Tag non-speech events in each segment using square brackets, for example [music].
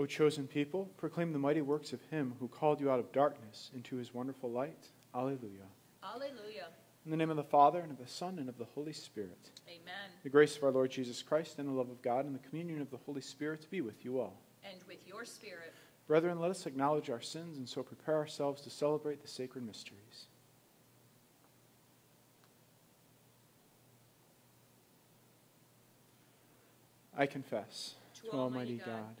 O chosen people, proclaim the mighty works of him who called you out of darkness into his wonderful light. Alleluia. Alleluia. In the name of the Father, and of the Son, and of the Holy Spirit. Amen. The grace of our Lord Jesus Christ, and the love of God, and the communion of the Holy Spirit be with you all. And with your spirit. Brethren, let us acknowledge our sins and so prepare ourselves to celebrate the sacred mysteries. I confess To Almighty God,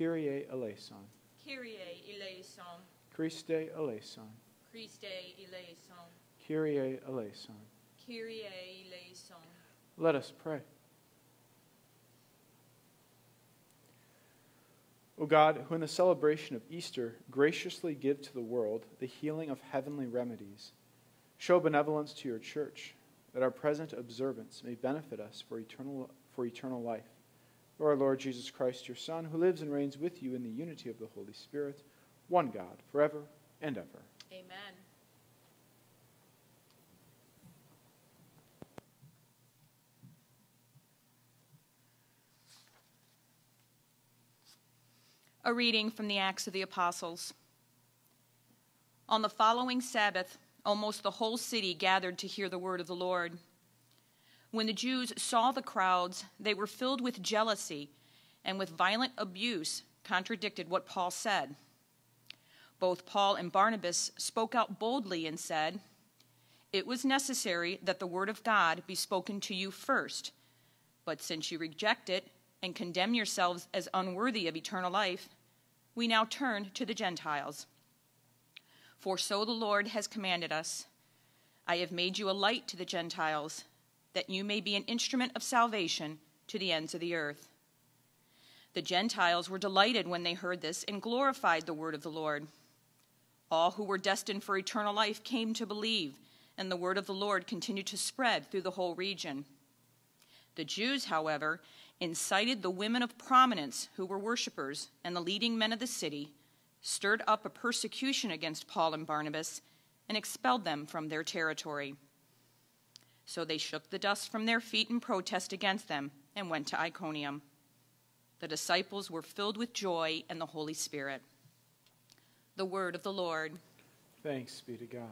Kyrie eleison. Kyrie eleison. Christe eleison. Christe eleison. Kyrie eleison. Kyrie eleison. Let us pray. O God, who in the celebration of Easter graciously give to the world the healing of heavenly remedies, show benevolence to your church, that our present observance may benefit us for eternal, for eternal life. Through our Lord Jesus Christ, your Son, who lives and reigns with you in the unity of the Holy Spirit, one God, forever and ever. Amen. A reading from the Acts of the Apostles. On the following Sabbath, almost the whole city gathered to hear the word of the Lord. When the Jews saw the crowds, they were filled with jealousy and with violent abuse contradicted what Paul said. Both Paul and Barnabas spoke out boldly and said, It was necessary that the word of God be spoken to you first, but since you reject it and condemn yourselves as unworthy of eternal life, we now turn to the Gentiles. For so the Lord has commanded us I have made you a light to the Gentiles, that you may be an instrument of salvation to the ends of the earth. The Gentiles were delighted when they heard this and glorified the word of the Lord. All who were destined for eternal life came to believe, and the word of the Lord continued to spread through the whole region. The Jews, however, incited the women of prominence who were worshippers and the leading men of the city, stirred up a persecution against Paul and Barnabas, and expelled them from their territory. So they shook the dust from their feet in protest against them and went to Iconium. The disciples were filled with joy and the Holy Spirit. The word of the Lord. Thanks be to God.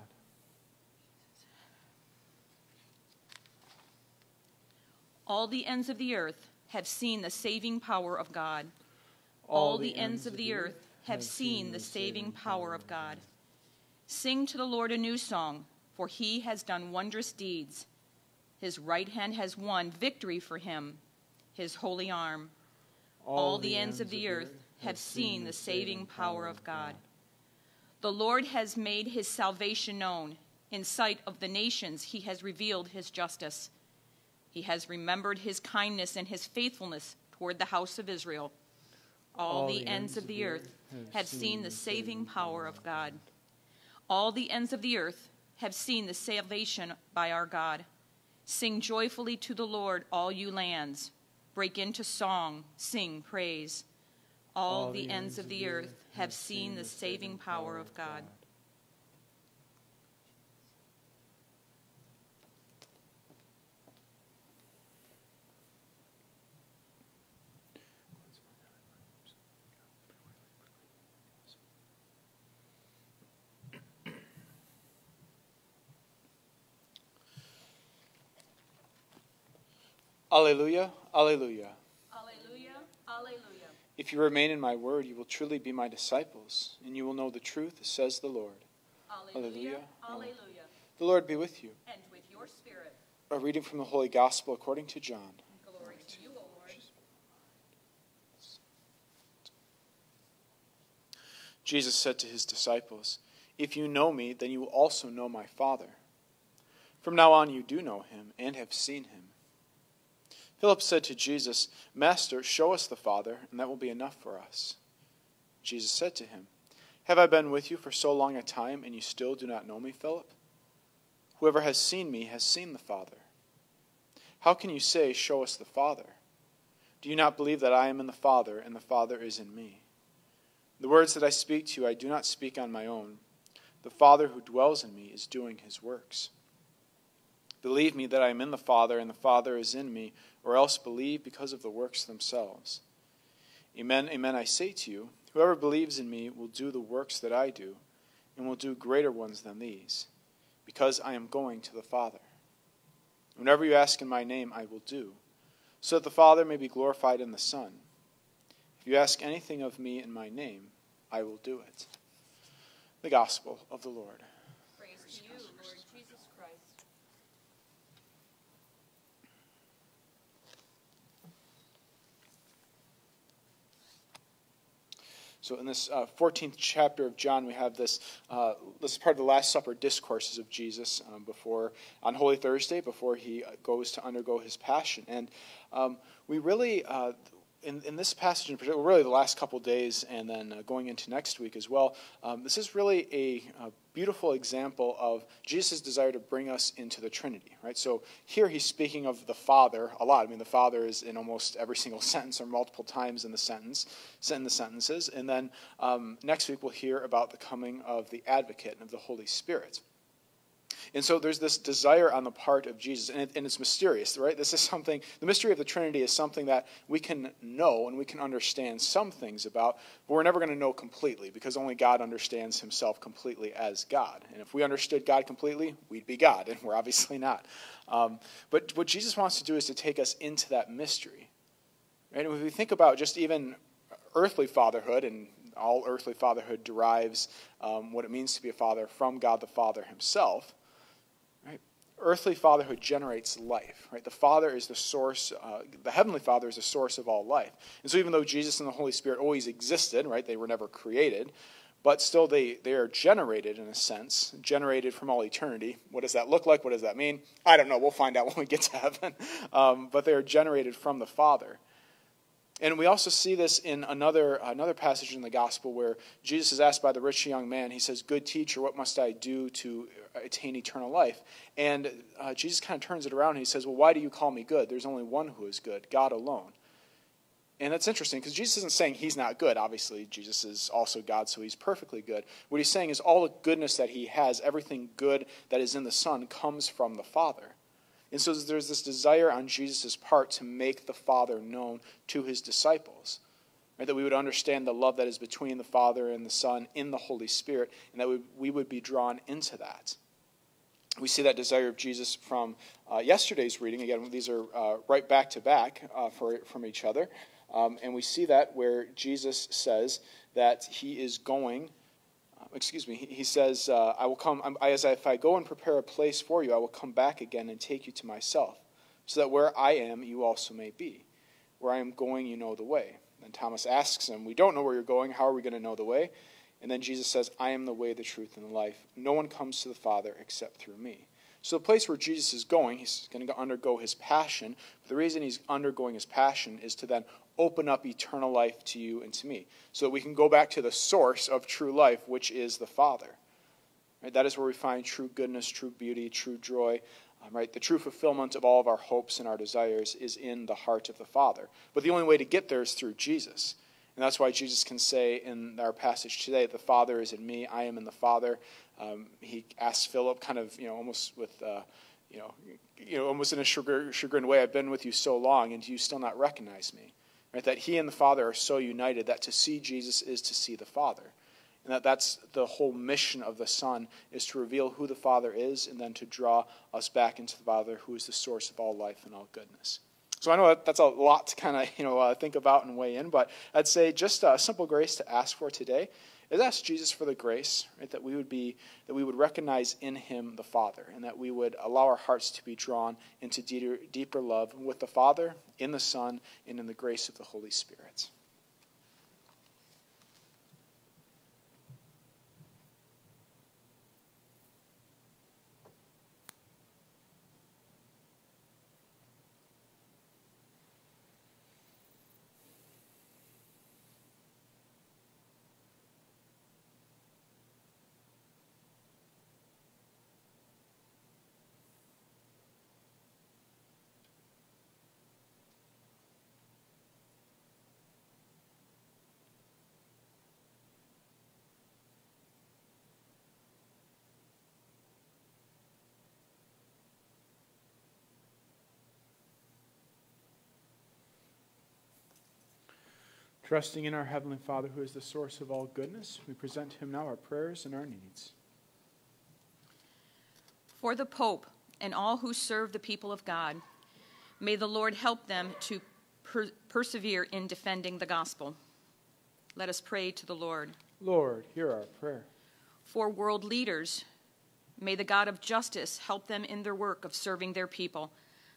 All the ends of the earth have seen the saving power of God. All, the ends of the earth have seen the saving power of God. Sing to the Lord a new song, for he has done wondrous deeds. His right hand has won victory for him, his holy arm. All the ends of the earth have seen the saving power of God. The Lord has made his salvation known. In sight of the nations, he has revealed his justice. He has remembered his kindness and his faithfulness toward the house of Israel. All, the ends of the earth have seen the saving power of God. All the ends of the earth have seen the salvation by our God. Sing joyfully to the Lord, all you lands. Break into song, sing praise. All the ends of the earth have seen the saving power of God. Alleluia, alleluia. Alleluia, alleluia. If you remain in my word, you will truly be my disciples, and you will know the truth, says the Lord. Alleluia, alleluia. The Lord be with you. And with your spirit. A reading from the Holy Gospel according to John. Glory to you, O Lord. Jesus said to his disciples, If you know me, then you will also know my Father. From now on, you do know him and have seen him. Philip said to Jesus, Master, show us the Father, and that will be enough for us. Jesus said to him, Have I been with you for so long a time, and you still do not know me, Philip? Whoever has seen me has seen the Father. How can you say, Show us the Father? Do you not believe that I am in the Father, and the Father is in me? The words that I speak to you, I do not speak on my own. The Father who dwells in me is doing his works. Believe me that I am in the Father, and the Father is in me, or else believe because of the works themselves. Amen, amen, I say to you, whoever believes in me will do the works that I do, and will do greater ones than these, because I am going to the Father. Whenever you ask in my name, I will do, so that the Father may be glorified in the Son. If you ask anything of me in my name, I will do it. The Gospel of the Lord. So, in this uh, 14th chapter of John, we have this. Uh, this is part of the Last Supper discourses of Jesus um, before on Holy Thursday, before he uh, goes to undergo his passion. And um, we really, uh, in, in this passage in particular, really the last couple days, and then uh, going into next week as well, um, this is really a, a, beautiful example of Jesus' desire to bring us into the Trinity, right? So here he's speaking of the Father a lot. I mean, the Father is in almost every single [laughs] sentence or multiple times in the sentence, in the sentences. And then um, next week we'll hear about the coming of the Advocate and of the Holy Spirit. And so there's this desire on the part of Jesus, and, it, and, it's mysterious, right? This is something, the mystery of the Trinity is something that we can know and we can understand some things about, but we're never going to know completely because only God understands himself completely as God. And if we understood God completely, we'd be God, and we're obviously not. Um, but what Jesus wants to do is to take us into that mystery. Right? And if we think about just even earthly fatherhood, and all earthly fatherhood derives um, what it means to be a father from God the Father himself earthly fatherhood generates life, right? The Father is the source, uh, the Heavenly Father is the source of all life. And so even though Jesus and the Holy Spirit always existed, right, they were never created, but still they, they are generated in a sense, generated from all eternity. What does that look like? What does that mean? I don't know. We'll find out [laughs] when we get to heaven. Um, but they are generated from the Father. And we also see this in another, another passage in the gospel where Jesus is asked by the rich young man, he says, Good teacher, what must I do to attain eternal life? And uh, Jesus kind of turns it around and he says, Well, why do you call me good? There's only one who is good, God alone. And that's interesting because Jesus isn't saying he's not good. Obviously, Jesus is also God, so he's perfectly good. What he's saying is all the goodness that he has, everything good that is in the Son, comes from the Father. And so there's this desire on Jesus' part to make the Father known to his disciples. Right? That we would understand the love that is between the Father and the Son in the Holy Spirit, and that we, we would be drawn into that. We see that desire of Jesus from uh, yesterday's reading. Again, these are uh, right back to back uh, from each other. Um, and we see that where Jesus says that he is going excuse me, he says, uh, I will come, as if I go and prepare a place for you, I will come back again and take you to myself, so that where I am, you also may be. Where I am going, you know the way. Then Thomas asks him, We don't know where you're going. How are we going to know the way? And then Jesus says, I am the way, the truth, and the life. No one comes to the Father except through me. So, the place where Jesus is going, he's going to undergo his passion. But the reason he's undergoing his passion is to then open up eternal life to you and to me. So that we can go back to the source of true life, which is the Father. Right? That is where we find true goodness, true beauty, true joy. Um, right? The true fulfillment of all of our hopes and our desires is in the heart of the Father. But the only way to get there is through Jesus. And that's why Jesus can say in our passage today, The Father is in me, I am in the Father. Um, he asks Philip, kind of, you know, almost with. Uh, you know, you know, almost in a chagrined way, I've been with you so long, and do you still not recognize me? Right? That he and the Father are so united that to see Jesus is to see the Father. And that that's the whole mission of the Son is to reveal who the Father is and then to draw us back into the Father who is the source of all life and all goodness. So I know that that's a lot to kind of you know uh, think about and weigh in, but I'd say just a simple grace to ask for today is ask Jesus for the grace, right, that we would be that we would recognize in him the Father, and that we would allow our hearts to be drawn into deeper, deeper love with the Father, in the Son, and in the grace of the Holy Spirit. Trusting in our Heavenly Father, who is the source of all goodness, we present to him now our prayers and our needs. For the Pope and all who serve the people of God, may the Lord help them to per- persevere in defending the gospel. Let us pray to the Lord. Lord, hear our prayer. For world leaders, may the God of justice help them in their work of serving their people.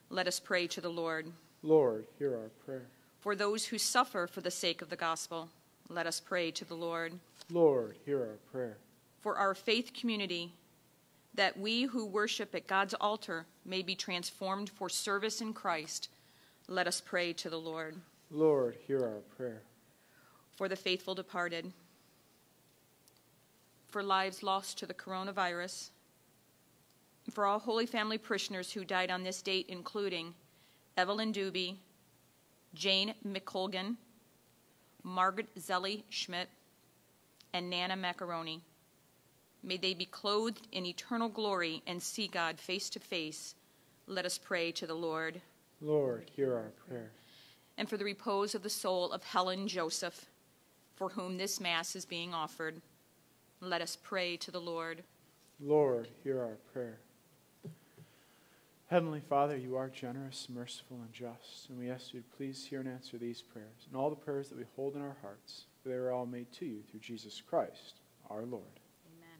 Let us pray to the Lord. Lord, hear our prayer. For those who suffer for the sake of the gospel, let us pray to the Lord. Lord, hear our prayer. For our faith community, that we who worship at God's altar may be transformed for service in Christ, let us pray to the Lord. Lord, hear our prayer. For the faithful departed, for lives lost to the coronavirus, for all Holy Family parishioners who died on this date, including Evelyn Doobie, Jane McColgan, Margaret Zelly Schmidt, and Nana Macaroni. May they be clothed in eternal glory and see God face to face. Let us pray to the Lord. Lord, hear our prayer. And for the repose of the soul of Helen Joseph, for whom this Mass is being offered, let us pray to the Lord. Lord, hear our prayer. Heavenly Father, you are generous, merciful, and just, and we ask you to please hear and answer these prayers and all the prayers that we hold in our hearts, for they are all made to you through Jesus Christ, our Lord. Amen.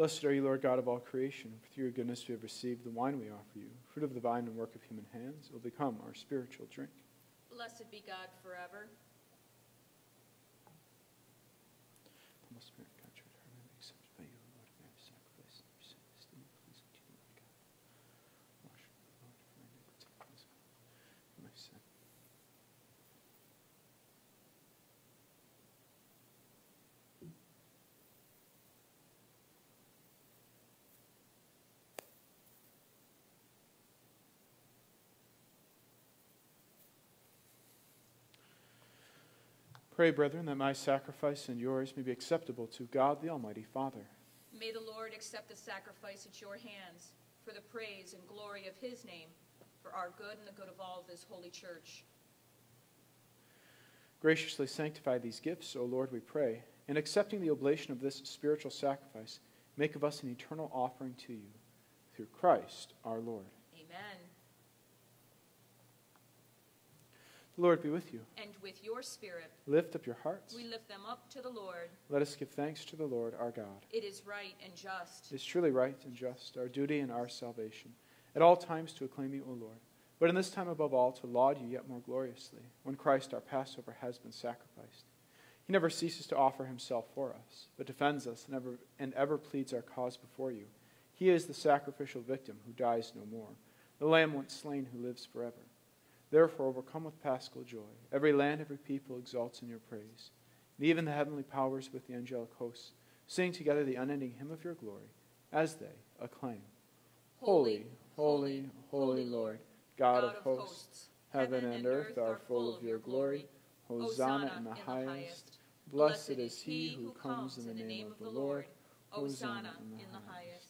Blessed are you, Lord God of all creation. For through your goodness we have received the wine we offer you, fruit of the vine and work of human hands. Will become our spiritual drink. Blessed be God forever. Humble spirit, God, your heart may be accepted by you, Lord, may I sacrifice and your sin, esteem and pleasing to you, Lord God. Wash me, Lord, from my iniquity, cleanse me from my sin. Pray, brethren, that my sacrifice and yours may be acceptable to God the Almighty Father. May the Lord accept the sacrifice at your hands for the praise and glory of his name, for our good and the good of all of his holy church. Graciously sanctify these gifts, O Lord, we pray, and accepting the oblation of this spiritual sacrifice, make of us an eternal offering to you. Through Christ our Lord. Amen. The Lord be with you. And with your spirit, Lift up your hearts. we lift them up to the Lord. Let us give thanks to the Lord our God. It is right and just. It is truly right and just, our duty and our salvation, at all times to acclaim you, O Lord, but in this time above all to laud you yet more gloriously, when Christ our Passover has been sacrificed. He never ceases to offer himself for us, but defends us and ever, and ever pleads our cause before you. He is the sacrificial victim who dies no more, the Lamb once slain who lives forever. Therefore, overcome with paschal joy, every land, every people exalts in your praise. And even the heavenly powers with the angelic hosts sing together the unending hymn of your glory, as they acclaim Holy, holy, holy Lord, God of hosts, heaven and earth are full of your glory. Hosanna in the highest. Blessed is he who comes in the name of the Lord. Hosanna in the highest.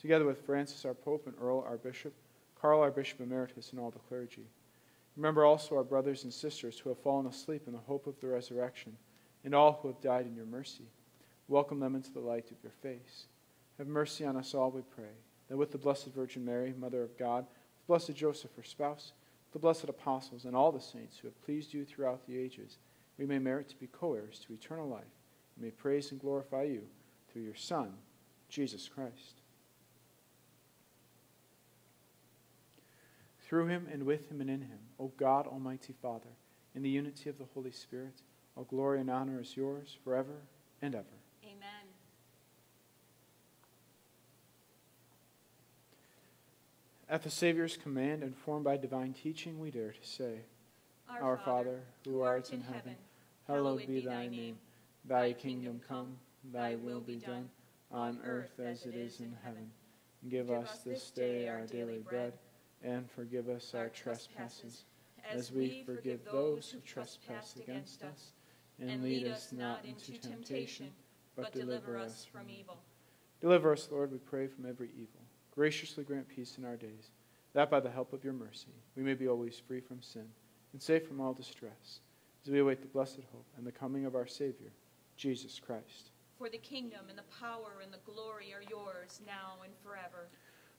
together with Francis our Pope and Earl our Bishop, Carl our Bishop Emeritus, and all the clergy. Remember also our brothers and sisters who have fallen asleep in the hope of the resurrection, and all who have died in your mercy. Welcome them into the light of your face. Have mercy on us all, we pray, that with the Blessed Virgin Mary, Mother of God, with Blessed Joseph, her spouse, the blessed apostles, and all the saints who have pleased you throughout the ages, we may merit to be co heirs to eternal life, and may praise and glorify you through your Son, Jesus Christ. Through him and with him and in him, O God, Almighty Father, in the unity of the Holy Spirit, all glory and honor is yours forever and ever. Amen. At the Savior's command, informed by divine teaching, we dare to say, Our, Our Father, who art in heaven, hallowed be thy name. Thy kingdom come, thy will be done, on earth as it is in heaven. Give us this day our daily bread and forgive us our trespasses, as we forgive those who trespass against us. And lead us not into temptation, but deliver us from evil. Deliver us, Lord, we pray, from every evil. Graciously grant peace in our days, that by the help of your mercy we may be always free from sin and safe from all distress, as we await the blessed hope and the coming of our Savior, Jesus Christ. For the kingdom and the power and the glory are yours now and forever.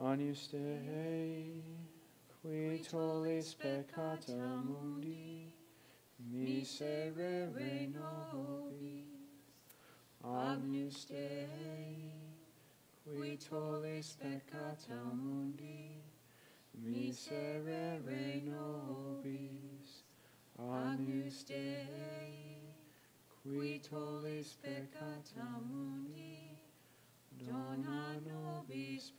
Agnus Dei, qui tollis peccata mundi, miserere nobis, agnus Dei, qui tollis peccata mundi, miserere nobis, agnus Dei, qui tollis peccata mundi, dona nobis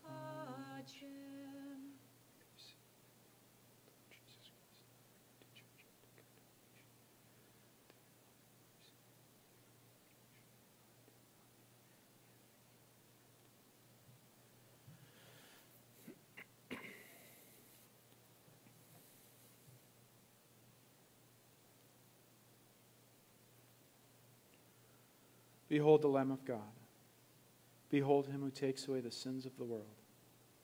Behold the Lamb of God. Behold him who takes away the sins of the world.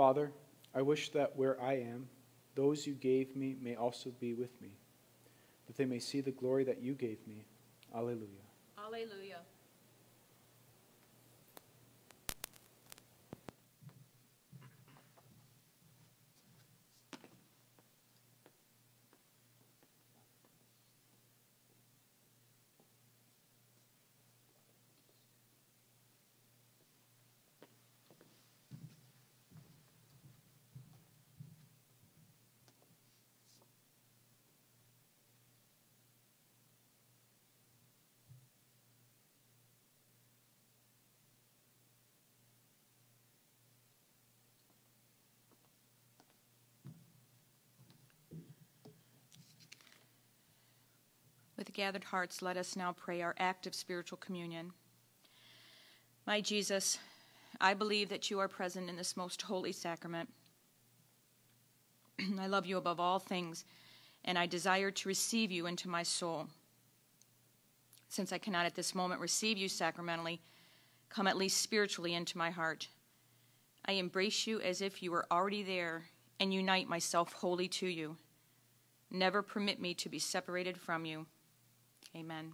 Father, I wish that where I am, those you gave me may also be with me, that they may see the glory that you gave me. Alleluia. Alleluia. With gathered hearts, let us now pray our act of spiritual communion. My Jesus, I believe that you are present in this most holy sacrament. [clears throat] I love you above all things, and I desire to receive you into my soul. Since I cannot at this moment receive you sacramentally, come at least spiritually into my heart. I embrace you as if you were already there and unite myself wholly to you. Never permit me to be separated from you. Amen.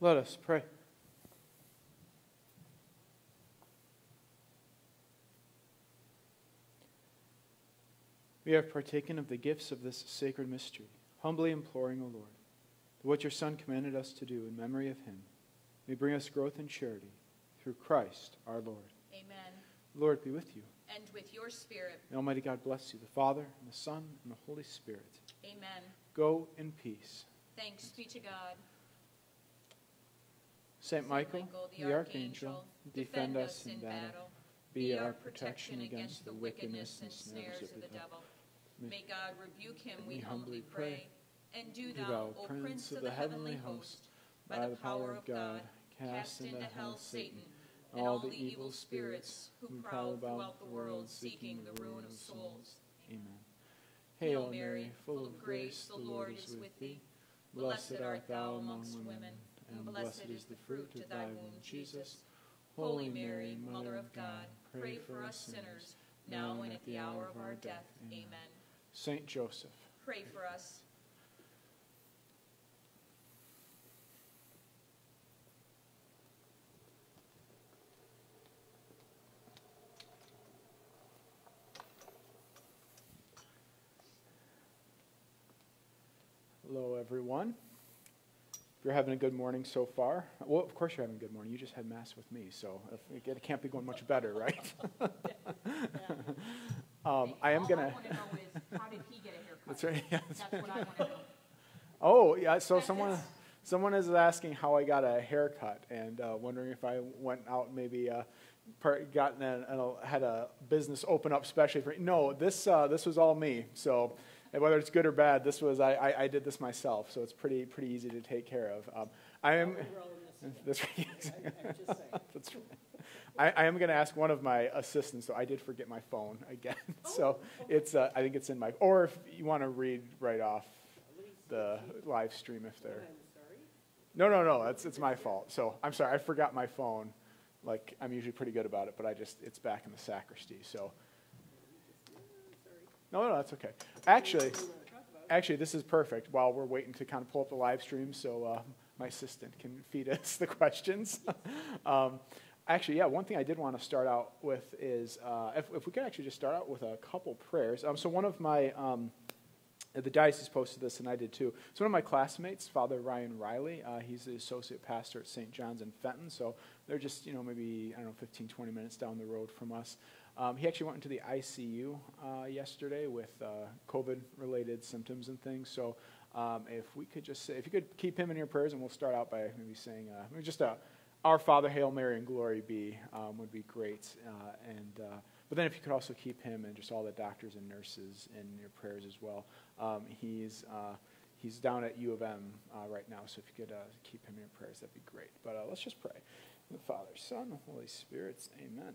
Let us pray. We have partaken of the gifts of this sacred mystery, humbly imploring, O Lord, that what your Son commanded us to do in memory of him may bring us growth in charity through Christ our Lord. Amen. Lord be with you. And with your spirit. May Almighty God bless you, the Father, and the Son, and the Holy Spirit. Amen. Go in peace. Thanks be to God. Saint Michael, the archangel, defend us in battle. Be our protection against the wickedness and snares of the devil. May God rebuke him, we humbly pray. And do thou, O Prince of the heavenly host, by the power of God, cast into hell Satan and all the evil spirits who prowl throughout the world seeking the ruin of souls. Amen. Hail Mary, full of grace, the Lord is with thee. Blessed art thou amongst women, and blessed is the fruit of thy womb, Jesus. Holy Mary, Mother of God, pray for us sinners, now and at the hour of our death. Amen. Saint Joseph, pray for us. Hello, everyone. If you're having a good morning so far, well, of course you're having a good morning. You just had Mass with me, so it can't be going much better, right? [laughs] [laughs] um, I am going to. How did he get a haircut? That's right. Yeah, that's, what I want to know. [laughs] Oh, yeah, so someone. Someone is asking how I got a haircut and uh, wondering if I went out maybe uh, part, gotten a, a, had a business open up specially for. No, this uh, this was all me. So and whether it's good or bad, this was I, I, I, did this myself, so it's pretty pretty easy to take care of. Um, I am. [laughs] Right. [laughs] that's right. I, I am going to ask one of my assistants. So I did forget my phone again. [laughs] Oh, so it's uh, I think it's in my. Or if you want to read right off the live stream, if they're. No, no, no. That's it's my fault. So I'm sorry. I forgot my phone. Like I'm usually pretty good about it, but I just it's back in the sacristy. So no, no, that's okay. Actually, actually, this is perfect while we're waiting to kind of pull up the live stream so uh, my assistant can feed [laughs] us the questions. [laughs] um, actually, yeah, one thing I did want to start out with is uh, if, if, we could actually just start out with a couple prayers. Um, so, one of my, um, the diocese posted this, and I did too. So, one of my classmates, Father Ryan Riley, uh, he's the associate pastor at St. John's in Fenton. So, they're just, you know, maybe, I don't know, 15, 20 minutes down the road from us. Um, he actually went into the ICU uh, yesterday with uh, COVID related symptoms and things. So um, if we could just say, if you could keep him in your prayers, and we'll start out by maybe saying uh, maybe just a Our Father, Hail Mary, and Glory be um, would be great. Uh, and uh, but then if you could also keep him and just all the doctors and nurses in your prayers as well. Um, he's uh, he's down at U of M right now, so if you could keep him in your prayers, that'd be great. But let's just pray. The Father, Son, Holy Spirit, Amen.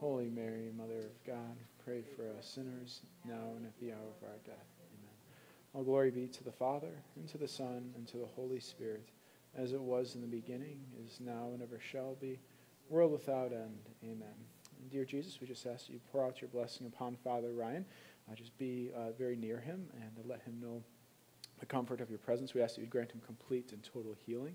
Holy Mary, Mother of God, pray for us sinners, now and at the hour of our death. Amen. All glory be to the Father, and to the Son, and to the Holy Spirit, as it was in the beginning, is now, and ever shall be, world without end. Amen. And dear Jesus, we just ask that you pour out your blessing upon Father Ryan. Uh, just be uh, very near him and let him know the comfort of your presence. We ask that you grant him complete and total healing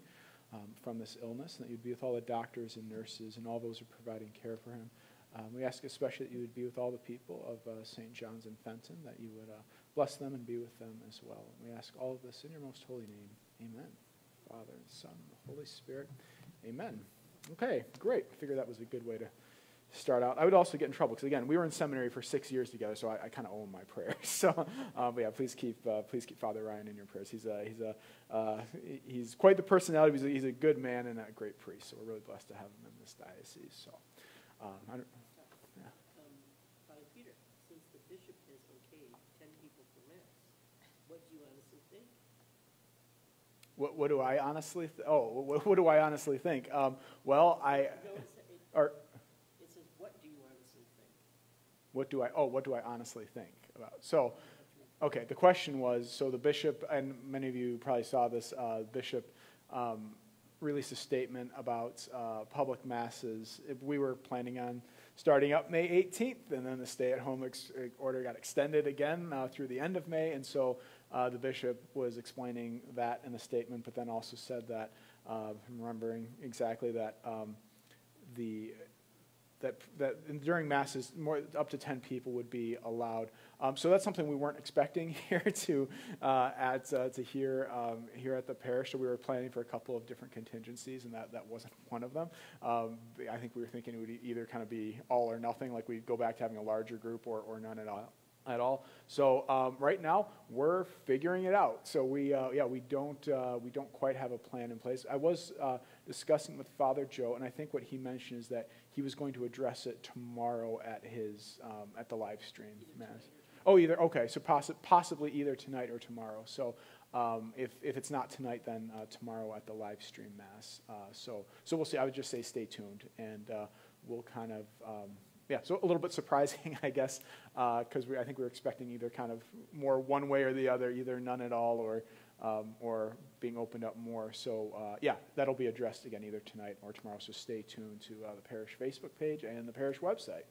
um, from this illness, and that you'd be with all the doctors and nurses and all those who are providing care for him. Um, we ask especially that you would be with all the people of uh, St. John's and Fenton, that you would uh, bless them and be with them as well. And we ask all of this in your most holy name. Amen. Father and Son and the Holy Spirit. Amen. Okay, great. I figured that was a good way to start out. I would also get in trouble because again, we were in seminary for six years together, so I, I kind of own my prayers. [laughs] So, um, but yeah, please keep uh, please keep Father Ryan in your prayers. He's a, he's a uh, he's quite the personality. He's a, he's a good man and a great priest. So we're really blessed to have him in this diocese. So, um, I don't, What, what do I honestly? Th- oh, what, what, do I honestly think? Um, well, I. or, it says, "What do you honestly think?" What do I? Oh, what do I honestly think about? So, okay. The question was: so the bishop, and many of you probably saw this. Uh, bishop um, released a statement about uh, public masses. We were planning on starting up May 18th, and then the stay-at-home ex- order got extended again uh, through the end of May, and so uh, the bishop was explaining that in the statement, but then also said that, uh, remembering exactly that um, the that, that during masses, more up to 10 people would be allowed. Um, so that's something we weren't expecting [laughs] here to uh, at uh, to hear um, here at the parish. So we were planning for a couple of different contingencies, and that, that wasn't one of them. Um, I think we were thinking it would either kind of be all or nothing, like we'd go back to having a larger group, or, or none at all at all. So um, right now we're figuring it out. So we uh, yeah we don't uh, we don't quite have a plan in place. I was uh, discussing with Father Joe, and I think what he mentioned is that he was going to address it tomorrow at his um, at the live stream mass. Oh, either okay. So possi- possibly either tonight or tomorrow. So. Um, if, if it's not tonight, then uh, tomorrow at the live stream mass. Uh, so so we'll see. I would just say stay tuned, and uh, we'll kind of um, yeah, so a little bit surprising, [laughs] I guess, because uh, I think we were expecting either kind of more one way or the other, either none at all or um, or being opened up more. So uh, yeah, that'll be addressed again either tonight or tomorrow. So stay tuned to uh, the parish Facebook page and the parish website.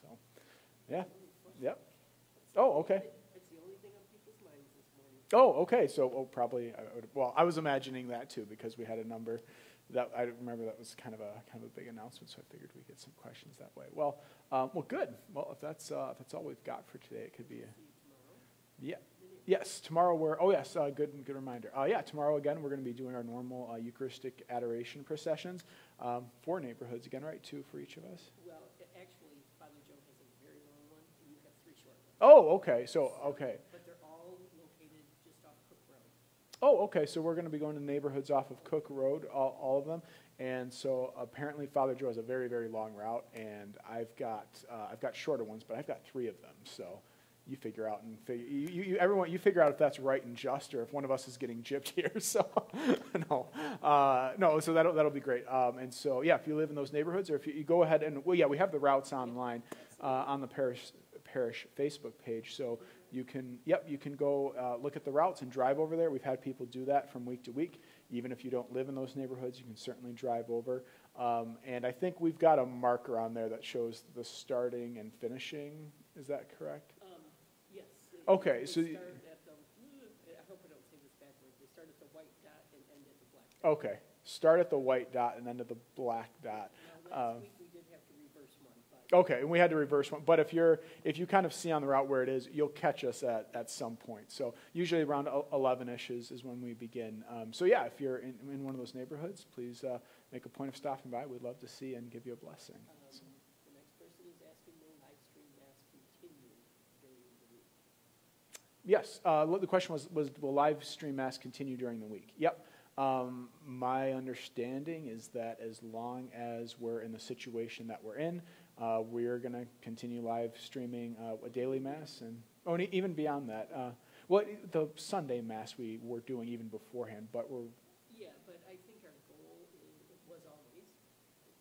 So yeah, yep. Oh, okay. Oh, okay. So oh, probably, I would, well, I was imagining that too because we had a number that I remember that was kind of a kind of a big announcement, so I figured we'd get some questions that way. Well, um, well, good. Well, if that's uh, if that's all we've got for today, it could be. A, yeah. Yes, tomorrow we're. Oh yes, uh, good good reminder. Uh, yeah, tomorrow again we're going to be doing our normal uh, Eucharistic adoration processions. Um, four neighborhoods again, right? Two for each of us. Well, actually, Father Joe has a very long one, and you have three short ones. Oh, okay. So okay. Oh, okay. So we're going to be going to neighborhoods off of Cook Road, all, all of them. And so apparently Father Joe has a very, very long route, and I've got uh, I've got shorter ones, but I've got three of them. So you figure out and figure you, you, everyone you figure out if that's right and just, or if one of us is getting gypped [laughs] here. So [laughs] no, uh, no. So that'll that'll be great. Um, and so yeah, if you live in those neighborhoods, or if you, you go ahead and well, yeah, we have the routes online uh, on the parish parish Facebook page. So you can, yep, you can go uh, look at the routes and drive over there. We've had people do that from week to week. Even if you don't live in those neighborhoods, you can certainly drive over. Um, and I think we've got a marker on there that shows the starting and finishing. Is that correct? Um, yes. Okay, so. The, I hope I don't say this backwards. They start at the white dot and end at the black dot. Okay. Start at the white dot and end at the black dot. Now, last um, week Okay, and we had to reverse one. But if you're if you kind of see on the route where it is, you'll catch us at, at some point. So usually around 11ish is, is when we begin. Um, so yeah, if you're in, in one of those neighborhoods, please uh, make a point of stopping by. We'd love to see and give you a blessing. Um, so. The next person is asking will live stream mass continue during the week? Yes. Uh, the question was, was will live stream mass continue during the week? Yep. Um, my understanding is that as long as we're in the situation that we're in, uh, we're going to continue live streaming uh, a daily mass and oh, even beyond that. Uh, well, the Sunday mass we were doing even beforehand, but we're. Yeah, but I think our goal is, was always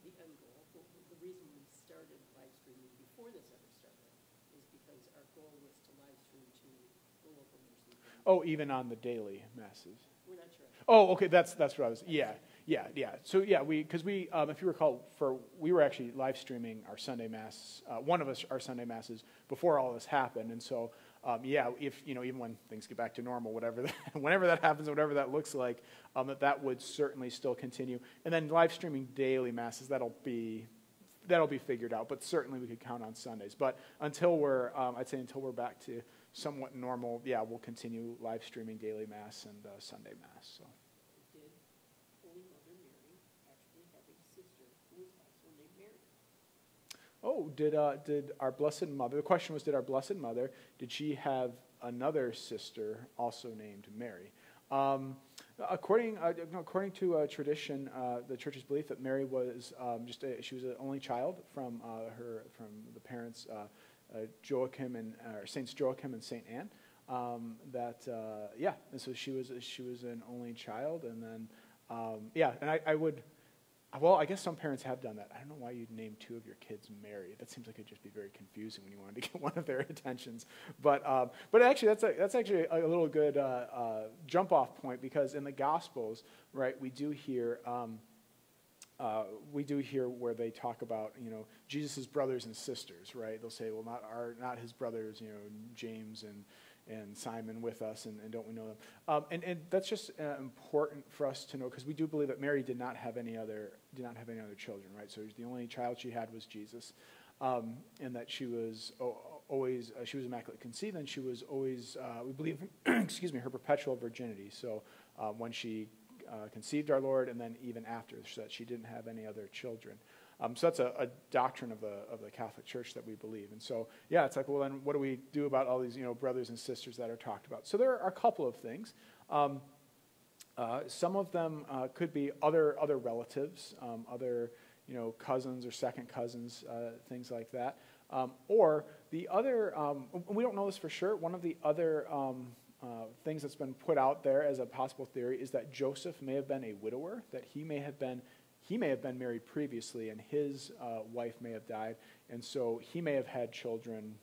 the end goal. The reason we started live streaming before this ever started is because our goal was to live stream to the local nursing. Oh, even on the daily masses. Oh, okay. That's that's what I was. Yeah, yeah, yeah. So yeah, we because we, um, if you recall, for we were actually live streaming our Sunday mass, uh, one of us our Sunday masses before all this happened, and so um, yeah, if you know, even when things get back to normal, whatever, [laughs] that, whenever that happens, whatever that looks like, um, that that would certainly still continue. And then live streaming daily masses, that'll be that'll be figured out. But certainly we could count on Sundays. But until we're, um, I'd say until we're back to somewhat normal, yeah, we'll continue live streaming daily mass and uh, Sunday mass. So. Oh, did uh, did our Blessed Mother? The question was, did our Blessed Mother did she have another sister also named Mary? Um, according uh, according to uh, tradition, uh, the Church's belief that Mary was um, just a, she was an only child from uh, her from the parents uh, Joachim and Saints Joachim and Saint Anne. Um, that yeah, and so she was she was an only child, and then um, yeah, and I, I would well, I guess some parents have done that. I don't know why you'd name two of your kids Mary. That seems like it'd just be very confusing when you wanted to [laughs] get one of their attentions. But, um, but actually, that's, a, that's actually a, little good uh, uh, jump off point because in the Gospels, right, we do hear. Um, uh, we do hear where they talk about, you know, Jesus' brothers and sisters, right? They'll say, well, not our, not his brothers, you know, James and and Simon with us, and, and don't we know them? Um, and, and that's just uh, important for us to know because we do believe that Mary did not have any other did not have any other children, right? So the only child she had was Jesus, um, and that she was always uh, she was immaculate conceived, and she was always uh, we believe [clears throat] excuse me her perpetual virginity. So um, when she uh, conceived our Lord, and then even after, so that she didn't have any other children. Um, so that's a, a, doctrine of the, of the Catholic Church that we believe. And so, yeah, it's like, well, then what do we do about all these, you know, brothers and sisters that are talked about? So there are a couple of things. Um, uh, some of them uh, could be other, other relatives, um, other, you know, cousins or second cousins, uh, things like that. Um, or the other, um, we don't know this for sure, one of the other um, uh, things that's been put out there as a possible theory is that Joseph may have been a widower, that he may have been he may have been married previously and his uh, wife may have died, and so he may have had children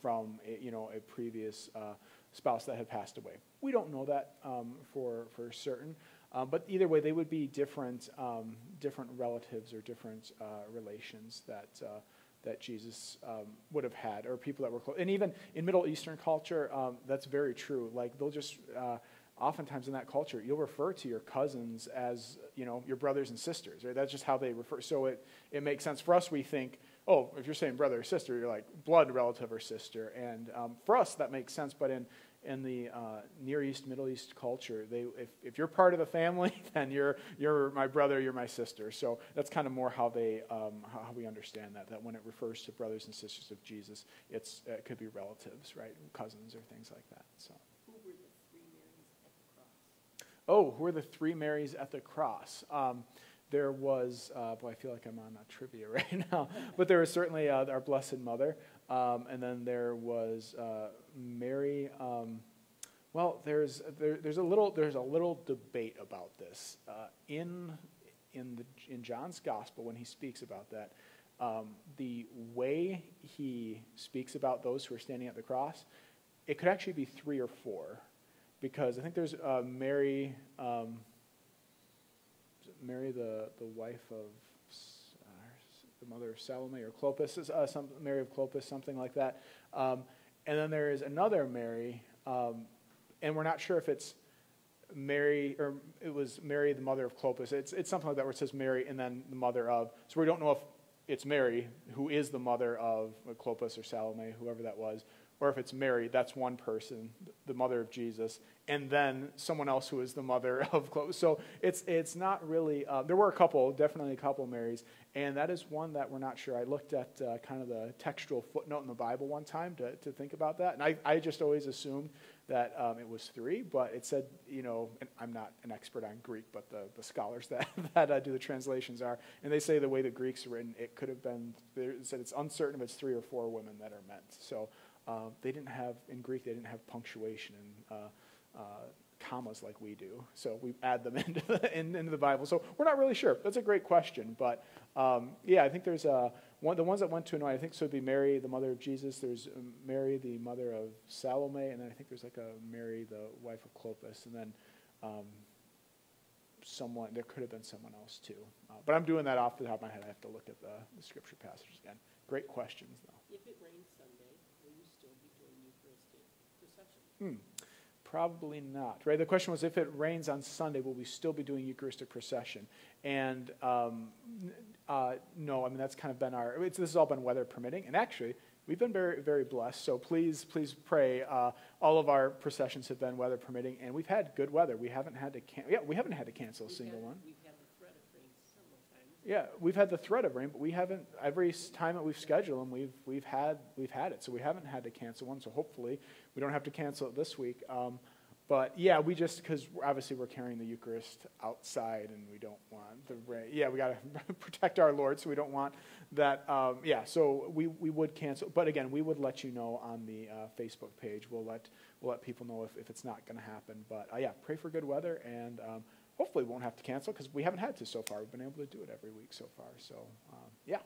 from a, you know a previous uh, spouse that had passed away. We don't know that um, for for certain, um, but either way, they would be different um, different relatives or different uh, relations that. Uh, that Jesus um, would have had, or people that were close. And even in Middle Eastern culture, um, that's very true. Like they'll just uh, oftentimes in that culture, you'll refer to your cousins as, you know, your brothers and sisters, right? That's just how they refer. So it, it makes sense. For us, we think, oh, if you're saying brother or sister, you're like blood relative or sister. And um, for us, that makes sense. But in, in the uh, Near East, Middle East culture, they, if, if you're part of the family, [laughs] then you're, you're my brother, you're my sister. So that's kind of more how, they, um, how we understand that, that when it refers to brothers and sisters of Jesus, it's, it could be relatives, right? Cousins or things like that. So. Oh, who are the three Marys at the cross? Um, there was, uh, boy, I feel like I'm on a trivia [laughs] right now, but there was certainly uh, our Blessed Mother, um, and then there was uh, Mary. Um, well, there's there, there's a little there's a little debate about this uh, in in the in John's Gospel when he speaks about that. Um, the way he speaks about those who are standing at the cross, it could actually be three or four because I think there's uh, Mary, um, Mary the, the wife of uh, the mother of Salome or Clopas, uh, some, Mary of Clopas, something like that. Um, and then there is another Mary, um, and we're not sure if it's Mary or it was Mary the mother of Clopas. It's, it's something like that where it says Mary and then the mother of. So we don't know if it's Mary who is the mother of Clopas or Salome, whoever that was, or if it's Mary, that's one person, the mother of Jesus, and then someone else who is the mother [laughs] of Chloe. So it's it's not really. Uh, there were a couple, definitely a couple Marys, and that is one that we're not sure. I looked at uh, kind of the textual footnote in the Bible one time to to think about that, and I I just always assumed that um, it was three, but it said you know, I'm not an expert on Greek, but the the scholars [laughs] that that uh, do the translations are, and they say the way the Greek's written, it could have been. They said it's uncertain if it's three or four women that are meant. So. Uh, they didn't have, in Greek, they didn't have punctuation and uh, uh, commas like we do. So we add them [laughs] into the, in, into the Bible. So we're not really sure. That's a great question. But um, yeah, I think there's a, one, the ones that went to anoint, I think so would be Mary, the mother of Jesus. There's um, Mary, the mother of Salome. And then I think there's like a Mary, the wife of Clopas. And then um, someone, there could have been someone else too. Uh, but I'm doing that off the top of my head. I have to look at the, the scripture passages again. Great questions, though. If it rains Sunday, Hmm. Probably not, right? The question was if it rains on Sunday, will we still be doing Eucharistic procession? And um, uh, no, I mean, that's kind of been our, this has all been weather permitting. And actually, we've been very, very blessed. So please, please pray. Uh, all of our processions have been weather permitting, and we've had good weather. We haven't had to, can- yeah, we haven't had to cancel a single one. We've had the threat of rain several times. Yeah, we've had the threat of rain, but we haven't. Every time that we've scheduled them, we've we've had we've had it. So we haven't had to cancel one. So hopefully we don't have to cancel it this week. Um, but yeah, we just because obviously we're carrying the Eucharist outside, and we don't want the rain. Yeah, we got to [laughs] protect our Lord, so we don't want that. Um, yeah, so we, we would cancel, but again, we would let you know on the uh, Facebook page. We'll let we'll let people know if, if it's not going to happen. But uh, yeah, pray for good weather, and um, hopefully won't have to cancel because we haven't had to so far. We've been able to do it every week so far. So um, yeah,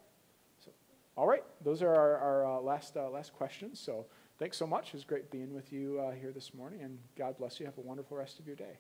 so all right, those are our, our uh, last uh, last questions. So. Thanks so much. It was great being with you uh, here this morning, and God bless you. Have a wonderful rest of your day.